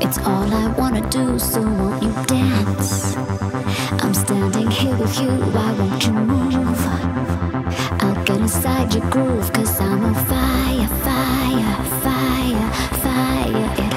It's all I wanna do, so won't you dance? I'm standing here with you, why won't you move? I'll get inside your groove, cause I'm on fire, fire, fire, fire. Yeah.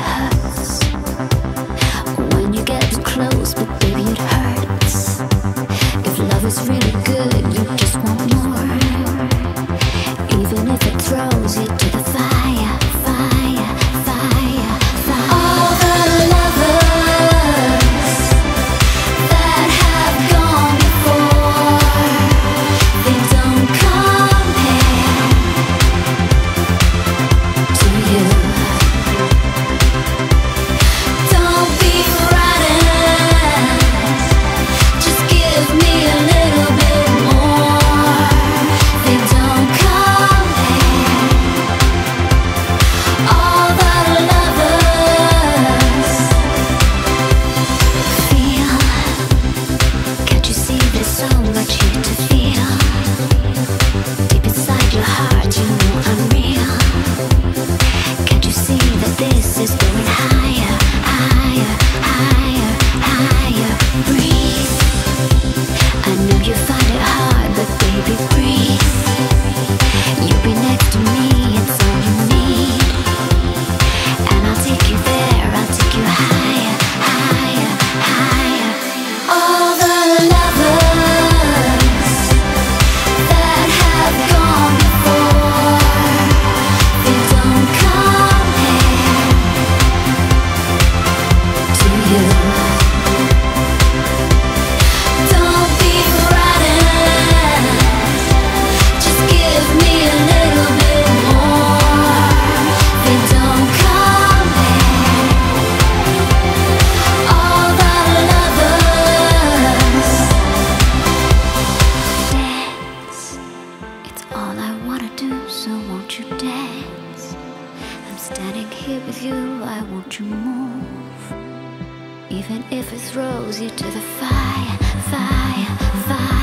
all I wanna do, so won't you dance? I'm standing here with you, I want you move. Even if it throws you to the fire, fire, fire.